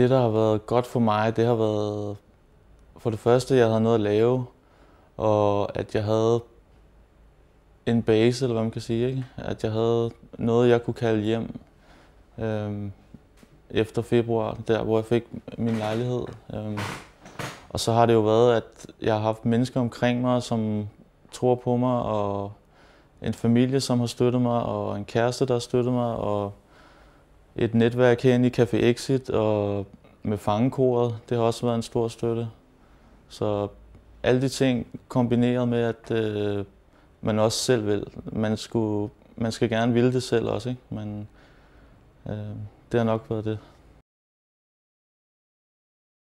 Det, der har været godt for mig, det har været for det første, jeg havde noget at lave, og at jeg havde en base, eller hvad man kan sige. Ikke? At jeg havde noget, jeg kunne kalde hjem øhm, efter februar, der hvor jeg fik min lejlighed. Øhm, og så har det jo været, at jeg har haft mennesker omkring mig, som tror på mig, og en familie, som har støttet mig, og en kæreste, der har støttet mig, og et netværk herinde i Café Exit, og med fangekoret, det har også været en stor støtte. Så alle de ting kombineret med, at øh, man også selv vil. Man, skulle, man skal gerne ville det selv også, ikke? Men øh, det har nok været det.